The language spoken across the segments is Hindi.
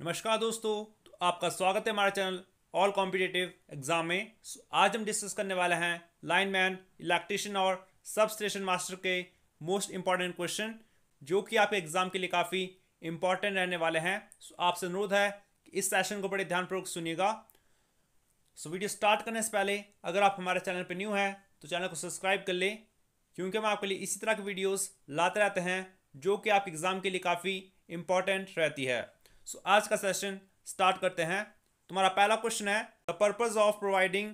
नमस्कार दोस्तों तो आपका स्वागत है हमारे चैनल ऑल कॉम्पिटेटिव एग्ज़ाम में। आज हम डिस्कस करने वाले हैं लाइनमैन इलेक्ट्रिशियन और सब स्टेशन मास्टर के मोस्ट इंपॉर्टेंट क्वेश्चन जो कि आपके एग्ज़ाम के लिए काफ़ी इंपॉर्टेंट रहने वाले हैं। So, आपसे अनुरोध है कि इस सेशन को बड़े ध्यानपूर्वक सुनिएगा। सो वीडियो स्टार्ट करने से पहले अगर आप हमारे चैनल पर न्यू हैं तो चैनल को सब्सक्राइब कर लें क्योंकि हम आपके लिए इसी तरह की वीडियोज़ लाते रहते हैं जो कि आप एग्ज़ाम के लिए काफ़ी इंपॉर्टेंट रहती है। सो आज का सेशन स्टार्ट करते हैं। तुम्हारा पहला क्वेश्चन है the purpose of providing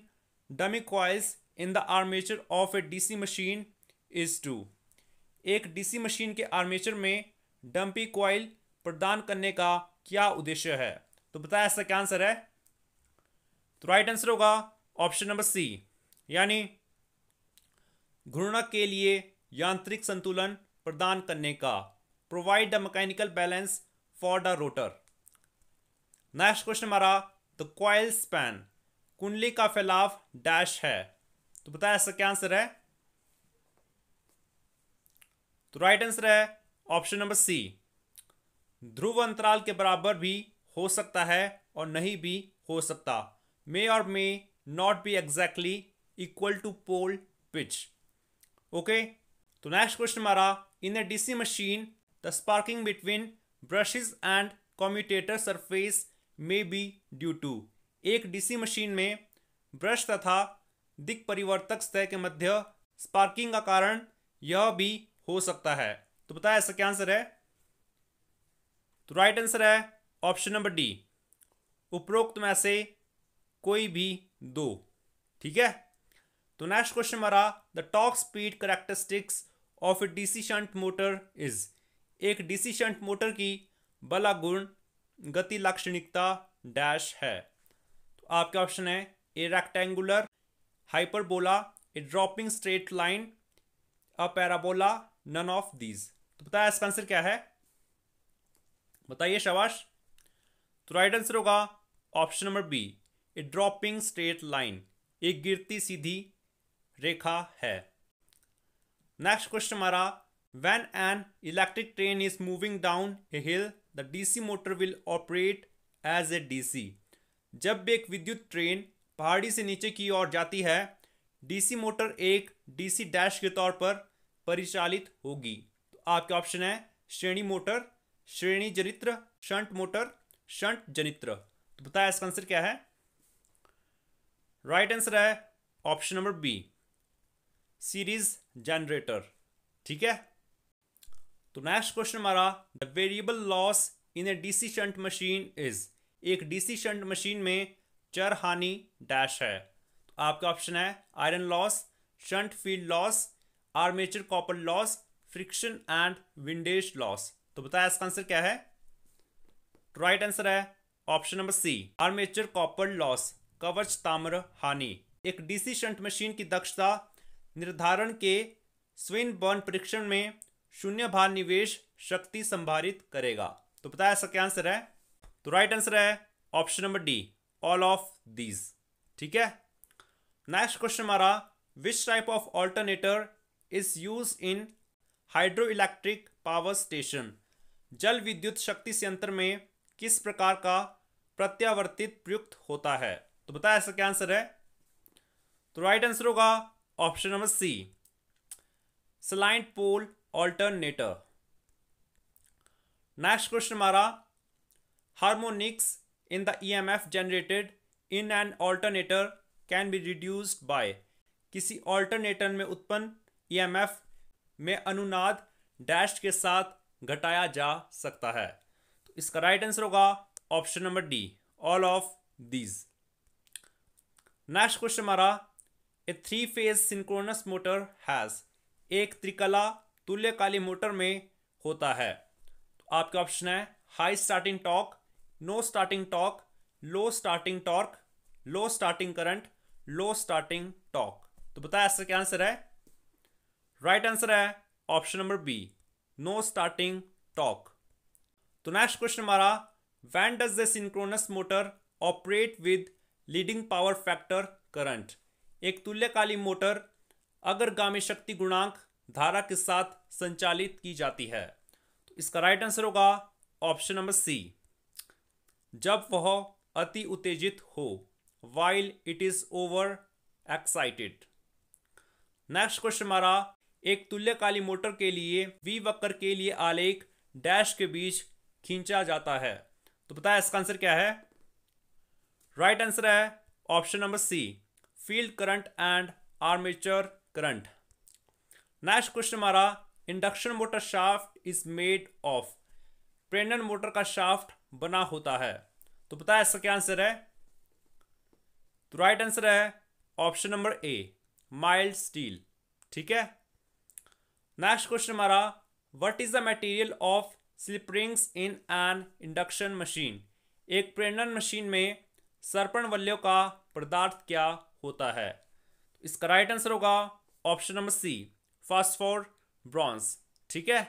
dummy coils in the armature of a DC machine is to एक डीसी मशीन के आर्मेचर में डम्पी कॉइल प्रदान करने का क्या उद्देश्य है? तो बताया इसका क्या आंसर है? तो राइट आंसर होगा ऑप्शन नंबर सी यानी घूर्णक के लिए यांत्रिक संतुलन प्रदान करने का। Provide the mechanical balance for the rotor next question हमारा द क्वाइल स्पैन कुंडली का फैलाव डैश है। तो बताया इसका क्या आंसर है? तो राइट आंसर है ऑप्शन नंबर सी ध्रुव अंतराल के बराबर भी हो सकता है और नहीं भी हो सकता। मे और may not be exactly equal to pole pitch okay तो नेक्स्ट क्वेश्चन हमारा in a DC machine the sparking between brushes and commutator surface may be due to. एक डीसी मशीन में ब्रश तथा दिक परिवर्तक सतह के मध्य स्पार्किंग का कारण यह भी हो सकता है। तो बताया इसका क्या आंसर है? तो राइट आंसर है ऑप्शन नंबर डी उपरोक्त में से कोई भी दो। ठीक है? तो नेक्स्ट क्वेश्चन हमारा the torque speed characteristics of a DC shunt motor is एक डीसी शंट मोटर की बला गुण गति लाक्षणिकता डैश है। तो आपके ऑप्शन है a rectangular hyperbola a dropping straight line a parabola none of these तो बताया इसका आंसर क्या है? बताइए शबाश। तो राइट आंसर होगा option number B a dropping straight line एक गिरती सीधी रेखा है। नेक्स्ट क्वेश्चन हमारा When an electric train is moving down a hill, the DC motor will operate as a DC. जब एक विद्युत ट्रेन पहाड़ी से नीचे की ओर जाती है डीसी मोटर एक डीसी डैश के तौर पर परिचालित होगी। तो आपके ऑप्शन है श्रेणी मोटर श्रेणी जनित्र, शंट मोटर शंट जनित्र। तो बताया इसका आंसर क्या है? राइट आंसर है option number B series generator ठीक है? तो नेक्स्ट क्वेश्चन हमारा the variable loss in a DC shunt machine is एक डीसी शंट मशीन में चर हानि डैश है। तो आपका ऑप्शन है iron loss shunt field loss armature copper loss friction and windage loss तो बताया इसका आंसर क्या है? राइट आंसर है option number C armature copper loss कवच ताम्र हानि। एक डीसी शंट मशीन की दक्षता निर्धारण के स्विन बर्न परीक्षण में शून्य भार निवेश शक्ति संभारित करेगा। तो बताया इसका क्या आंसर है? तो राइट आंसर है option number D all of these ठीक है? नेक्स्ट क्वेश्चन हमारा which type of alternator is use in hydro electric power station जल विद्युत शक्ति संयंत्र में किस प्रकार का प्रत्यावर्तित प्रयुक्त होता है? तो बताया इसका क्या आंसर है? तो राइट आंसर होगा option number C salient pole alternator next question हमारा harmonics in the EMF generated in an alternator can be reduced by किसी ऑल्टरनेटर में उत्पन्न ईएमएफ में अनुनाद डैश के साथ घटाया जा सकता है। तो इसका राइट आंसर होगा option number D all of these next question हमारा a three phase synchronous motor has एक त्रिकला तुल्यकाली मोटर में होता है। तो आपके ऑप्शन है high starting torque no starting torque low starting torque low starting current low starting torque तो बताया इसका क्या आंसर है? राइट right आंसर है option number B no starting torque तो नेक्स्ट क्वेश्चन हमारा when does the synchronous motor operate with leading power factor current एक तुल्यकाली मोटर अग्रगामी शक्ति गुणांक धारा के साथ संचालित की जाती है। तो इसका राइट आंसर होगा ऑप्शन नंबर सी जब वह अति उत्तेजित हो while it is over excited next question हमारा, एक तुल्यकाली मोटर के लिए वी वक्र के लिए आलेख डैश के बीच खींचा जाता है। तो बताया इसका आंसर क्या है? राइट right आंसर है option number C field current and armature current next question हमारा induction motor shaft is made of प्रेंडन motor का शाफ्ट बना होता है तो बताया इसका क्या आंसर है? तो राइट आंसर है option number A mild steel ठीक है? नेक्स्ट क्वेश्चन हमारा what is the material of slip rings in an induction machine एक प्रेरणन मशीन में सर्पण वल्यों का पदार्थ क्या होता है? इसका राइट आंसर होगा option number C phosphor bronze ठीक है?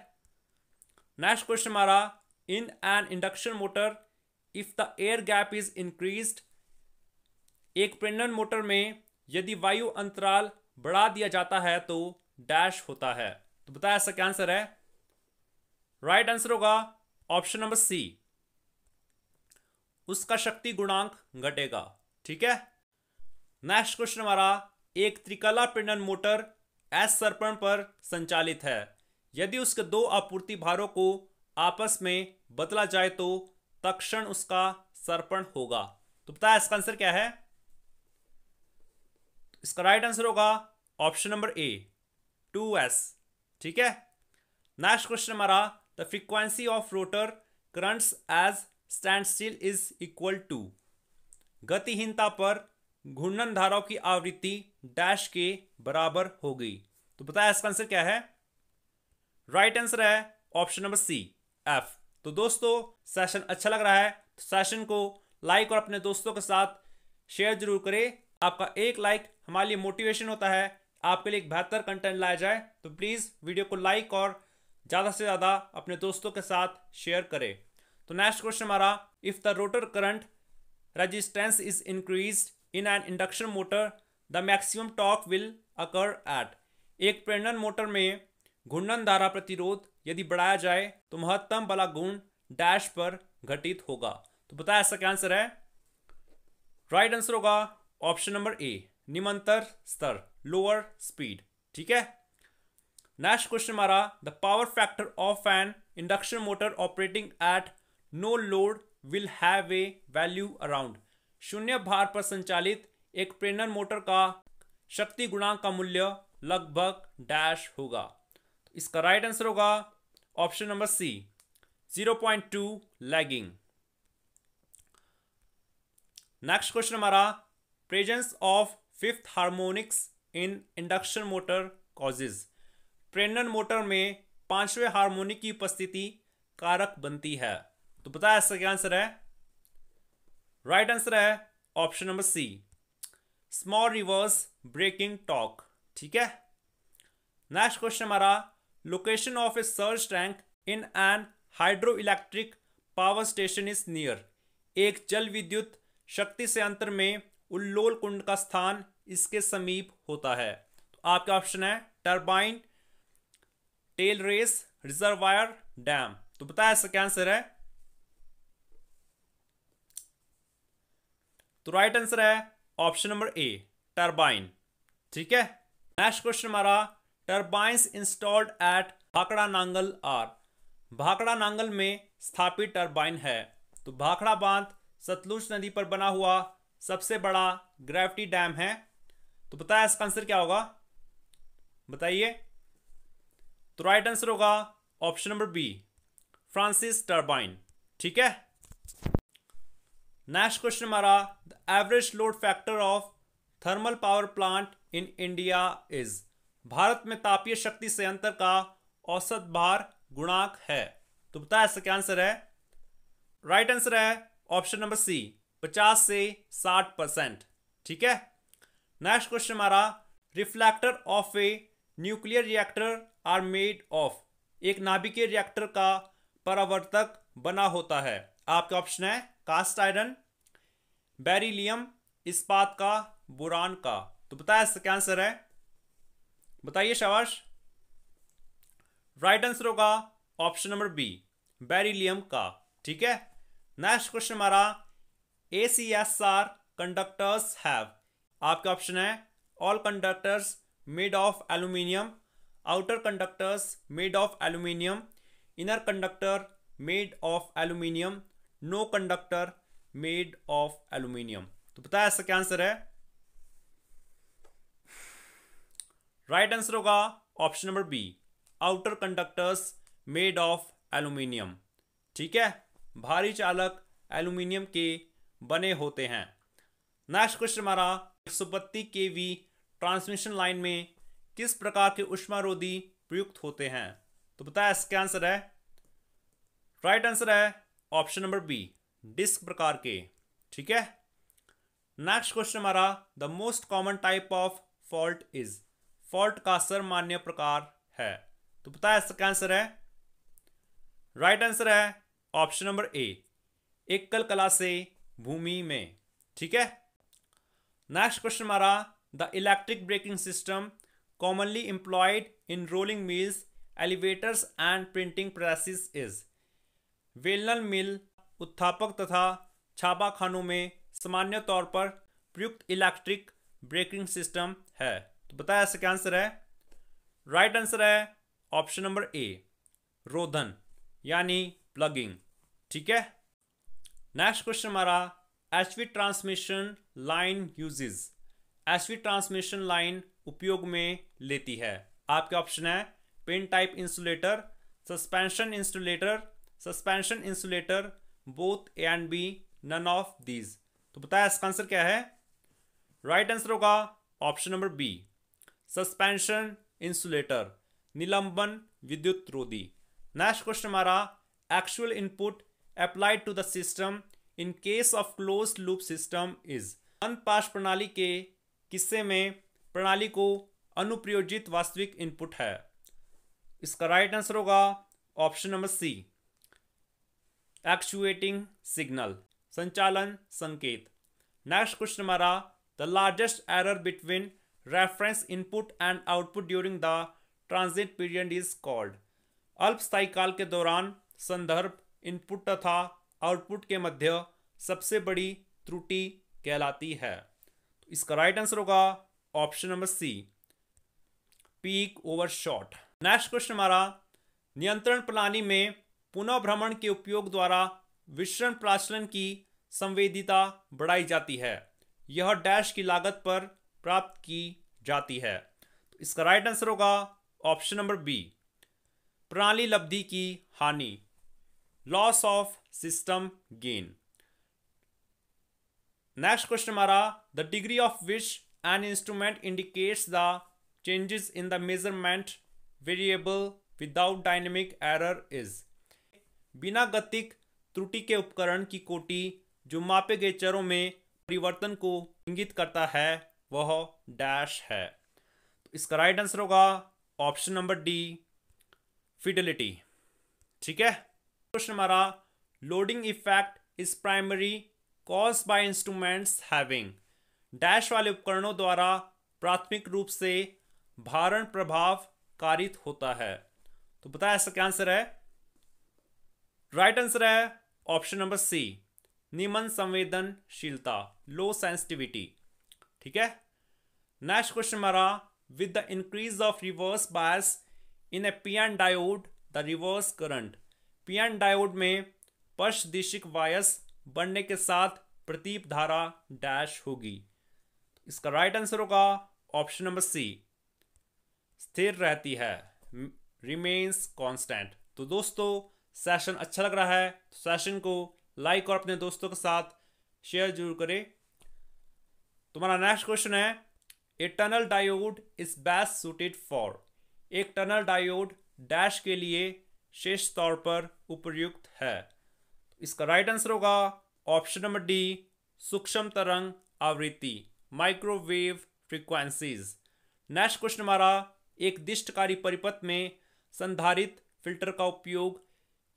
नेक्स्ट क्वेश्चन हमारा in an induction motor if the air gap is increase एक प्रेरणन मोटर में यदि वायु अंतराल बढ़ा दिया जाता है तो डैश होता है। तो बताया ऐसा क्या आंसर है? राइट आंसर होगा ऑप्शन नंबर सी उसका शक्ति गुणांक घटेगा। ठीक है? नेक्स्ट क्वेश्चन हमारा, एक त्रिकला प्रेरण मोटर एस सर्पण पर संचालित है। यदि उसके दो आपूर्ति भारों को आपस में बदला जाए तो तक्षण उसका सर्पण होगा। तो बताया इसका आंसर क्या है? इसका राइट आंसर होगा option number A two S ठीक है? नेक्स्ट क्वेश्चन हमारा the frequency of rotor currents as stand still is equal to गतिहीनता पर घूर्णन धाराओं की आवृत्ति डैश के बराबर होगी तो बताया इसका आंसर क्या है? राइट आंसर है ऑप्शन नंबर सी एफ़ तो दोस्तों सेशन अच्छा लग रहा है तो सेशन को लाइक और अपने दोस्तों के साथ शेयर ज़रूर करें। आपका एक लाइक हमारे लिए मोटिवेशन होता है, आपके लिए एक बेहतर कंटेंट लाया जाए तो प्लीज़ वीडियो को लाइक और ज़्यादा से ज़्यादा अपने दोस्तों के साथ शेयर करें। तो नेक्स्ट क्वेश्चन हमारा if the rotor current resistance is increase in an induction motor the maximum torque will occur at एक प्रेरणन मोटर में घूर्णन धारा प्रतिरोध यदि बढ़ाया जाए तो महत्तम बला गुण डैश पर घटित होगा। तो बताया ऐसा क्या आंसर है? राइट आंसर होगा ऑप्शन नंबर ए निमंतर स्तर लोअर स्पीड ठीक है? नेक्स्ट क्वेश्चन हमारा the power factor of an induction motor operating at no load will have a value around शून्य भार पर संचालित एक प्रेरणन मोटर का शक्ति गुणांक का मूल्य लगभग डैश होगा। तो इसका राइट आंसर होगा option number C 0.2 lagging next question हमारा presence of fifth harmonics in induction motor causes प्रेरणन motor में पाँचवें हार्मोनिक की उपस्थिति कारक बनती है। तो बताया इसका क्या आंसर है? राइट आंसर है option number C small reverse braking torque ठीक है? नेक्स्ट क्वेश्चन हमारा location of a surge tank in an hydro electric power station is near एक जल विद्युत शक्ति से अंतर में उल्लोल कुंड का स्थान इसके समीप होता है। तो आपका ऑप्शन है turbine tail race reservoir dam तो बताया इसका क्या आंसर है? तो राइट आंसर है ऑप्शन नंबर ए, टर्बाइन। ठीक है? नेक्स्ट क्वेश्चन हमारा, turbines installed at Bhakra Nangal are. Bhakra Nangal में स्थापित टर्बाइन है। तो भाखड़ा बाँध सतलुज नदी पर बना हुआ सबसे बड़ा ग्रेविटी डैम है। तो बताया इसका आंसर क्या होगा? बताइए। तो राइट आंसर होगा option number B, Francis turbine. ठीक है? नेक्स्ट क्वेश्चन हमारा the average load factor of thermal power plant in India is Bharat में तापीय शक्ति संयंत्र का औसत भार गुणांक है। तो बताया इसका क्या आंसर है? राइट right आंसर है ऑप्शन नंबर सी 50 से 60 परसेंट ठीक है? नेक्स्ट क्वेश्चन हमारा reflector of a nuclear reactor are made of एक नाभिकीय रिएक्टर का परावर्तक बना होता है। आपका ऑप्शन है कास्ट आयरन, बेरिलियम इस्पात का, बुरान का। तो बताया इसका क्या आंसर है? बताइए शाबाश। राइट आंसर होगा ऑप्शन नंबर बी, बेरिलियम का। ठीक है? नेक्स्ट क्वेश्चन हमारा A C S R conductors have आपके ऑप्शन है all conductors made of aluminium outer conductors made of aluminium inner conductor made of aluminium no conductor made of aluminium तो बताया इसका क्या आंसर है? राइट आंसर होगा option number B outer conductors made of aluminium ठीक है? भारी चालक एल्यूमिनियम के बने होते हैं। नेक्स्ट क्वेश्चन हमारा, एक सौ बत्तीस के वी ट्रांसमिशन लाइन में किस प्रकार के उष्मारोधी प्रयुक्त होते हैं? तो बताया इसका आंसर है? राइट आंसर है ऑप्शन नंबर बी, डिस्क प्रकार के, ठीक है? नेक्स्ट क्वेश्चन हमारा the most common type of fault is fault का सर्वमान्य प्रकार है। तो बताया इसका आंसर है? राइट right आंसर है ऑप्शन नंबर ए एकल कला से भूमि में, ठीक है? नेक्स्ट क्वेश्चन हमारा the electric braking system commonly employed in rolling mills elevators and printing presses is वेलनल mill उत्थापक तथा छापा खानों में सामान्य तौर पर प्रयुक्त इलेक्ट्रिक ब्रेकिंग सिस्टम है। तो बताया इसका आंसर है? राइट आंसर है ऑप्शन नंबर ए, रोधन, यानी प्लगिंग। ठीक है? नेक्स्ट क्वेश्चन हमारा, HV transmission line uses. HV transmission line उपयोग में लेती है। आपके ऑप्शन है pin type insulator, suspension insulator suspension insulator both A and B none of these तो बताया इसका आंसर क्या है? राइट आंसर होगा option number B suspension insulator निलंबन विद्युत रोधी. नेक्स्ट क्वेश्चन हमारा actual input applied to the system in case of close loop system is पाश प्रणाली के किस्से में प्रणाली को अनुप्रयोजित वास्तविक इनपुट है. इसका राइट आंसर होगा option number C actuating signal संचालन संकेत। नेक्स्ट क्वेश्चन हमारा the largest error between reference input and output during the transit period is called अल्पस्थायी काल के दौरान संदर्भ इनपुट तथा आउटपुट के मध्य सबसे बड़ी त्रुटि कहलाती है। तो इसका राइट आंसर होगा option number C peak overshoot next question हमारा नियंत्रण प्रणाली में पुनः भ्रमण के उपयोग द्वारा विश्रण प्राचलन की संवेदिता बढ़ाई जाती है। यह डैश की लागत पर प्राप्त की जाती है। तो इसका राइट आंसर होगा ऑप्शन नंबर बी प्रणाली लब्धि की हानि। Loss of system gain next question हमारा the degree of which an instrument indicates the changes in the measurement variable without dynamic error is बिना गतिक त्रुटि के उपकरण की कोटि जो मापे गए चरों में परिवर्तन को इंगित करता है, वह डैश है। तो इसका राइट आंसर होगा ऑप्शन नंबर डी फिडेलिटी ठीक है? क्वेश्चन हमारा loading effect is primary cause by instruments having dash वाले उपकरणों द्वारा प्राथमिक रूप से भारण प्रभाव कारित होता है। तो बताया इसका क्या आंसर है? राइट आंसर है ऑप्शन नंबर सी निमन संवेदनशीलता लो सेंसिटिविटी ठीक है? नेक्स्ट क्वेश्चन हमारा with the increase of reverse bias in a P N diode the reverse current P N diode में दिशिक वायस बढ़ने के साथ प्रतीप धारा डैश होगी। इसका राइट आंसर होगा ऑप्शन नंबर सी स्थिर रहती है। रिमेन्स कांस्टेंट तो दोस्तों सेशन अच्छा लग रहा है तो सेशन को लाइक और अपने दोस्तों के साथ शेयर ज़रूर करें। तुम्हारा नेक्स्ट क्वेश्चन है a tunnel diode is best suited for एक टनल डायोड डैश के लिए शेष तौर पर उपयुक्त है। इसका राइट आंसर होगा ऑप्शन नंबर डी सूक्ष्म तरंग आवृत्ति माइक्रोवेव फ्रीक्वेंसीज नेक्स्ट क्वेश्चन हमारा, एक दिष्टकारी परिपथ में संधारित फ़िल्टर का उपयोग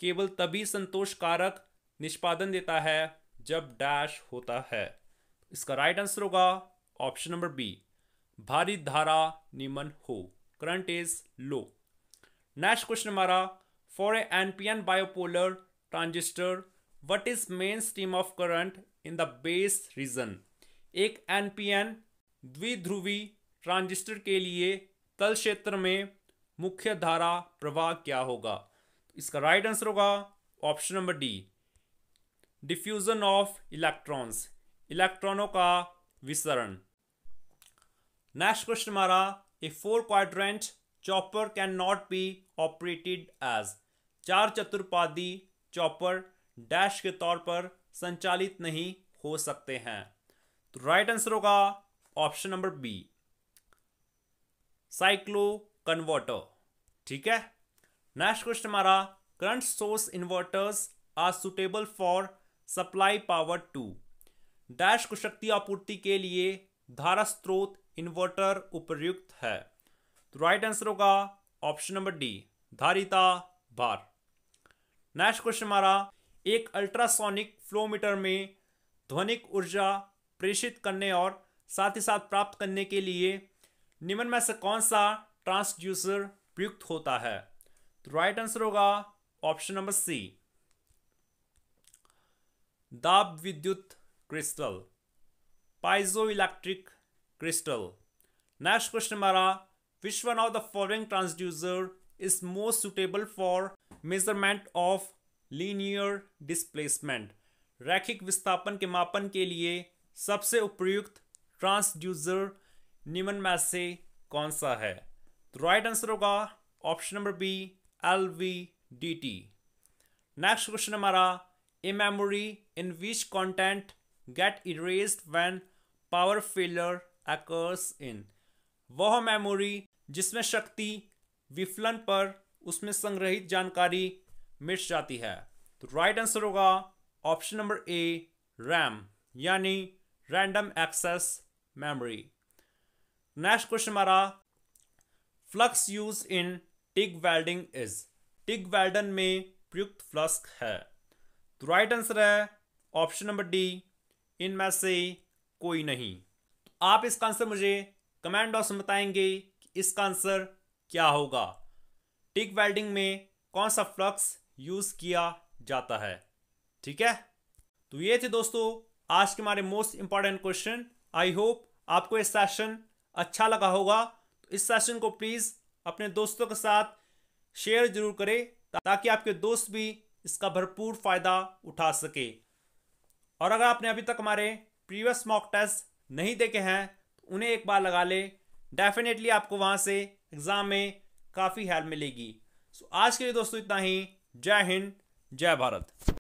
केवल तभी संतोषकारक निष्पादन देता है जब डैश होता है। इसका राइट आंसर होगा ऑप्शन नंबर बी भारी धारा निमन हो। Current is low next question हमारा for a NPN bipolar transistor what is main stream of current in the base region एक एनपीएन द्विध्रुवी ट्रांजिस्टर के लिए तल क्षेत्र में मुख्य धारा प्रवाह क्या होगा? इसका राइट आंसर होगा option number D diffusion of electrons इलेक्ट्रॉनों का विसरण। नेक्स्ट क्वेश्चन हमारा a four quadrant chopper can not be operated as चार चतुर्पादी चॉपर डैश के तौर पर संचालित नहीं हो सकते हैं। तो राइट आंसर होगा option number B cyclo converter ठीक है? नेक्स्ट क्वेश्चन हमारा current source inverters are suitable for supply power to dash को शक्ति आपूर्ति के लिए धारा स्रोत इन्वर्टर उपयुक्त है तो राइट आंसर होगा ऑप्शन नंबर डी धारिता भार नेक्स्ट क्वेश्चन हमारा एक अल्ट्रासोनिक फ्लोमीटर में ध्वनिक ऊर्जा प्रेषित करने और साथ ही साथ प्राप्त करने के लिए निम्न में से कौन सा ट्रांसड्यूसर प्रयुक्त होता है तो राइट आंसर होगा ऑप्शन नंबर सी दाब विद्युत crystal piezoelectric crystal next question हमारा which one of the following transducer is most suitable for measurement of linear displacement रैखिक विस्थापन के मापन के लिए सबसे उपयुक्त ट्रांसड्यूजर निम्न में से कौन सा है? तो राइट आंसर होगा option number B L V D T next question हमारा a memory in which content get erase when power failure occurs in वह मेमोरी जिसमें शक्ति विफलन पर उसमें संग्रहित जानकारी मिट जाती है। तो राइट आंसर होगा ऑप्शन नंबर ए रैम यानी random access memory next question हमारा flux use in TIG welding is. TIG welding में प्रयुक्त फ्लक्स है। तो राइट आंसर है ऑप्शन नंबर डी इनमें से कोई नहीं। तो आप इसका आंसर मुझे कमेंट बॉक्स में बताएँगे कि इसका आंसर क्या होगा। टिक वेल्डिंग में कौन सा फ्लक्स यूज़ किया जाता है? ठीक है? तो ये थे दोस्तों आज के हमारे most important question I hope आपको इस सेशन अच्छा लगा होगा। तो इस सेशन को प्लीज़ अपने दोस्तों के साथ शेयर ज़रूर करें ताकि आपके दोस्त भी इसका भरपूर फ़ायदा उठा सके। और अगर आपने अभी तक हमारे प्रीवियस मॉक टेस्ट नहीं देखे हैं तो उन्हें एक बार लगा ले। डेफिनेटली आपको वहाँ से एग्ज़ाम में काफ़ी हेल्प मिलेगी। सो आज के लिए दोस्तों इतना ही। जय हिंद, जय भारत।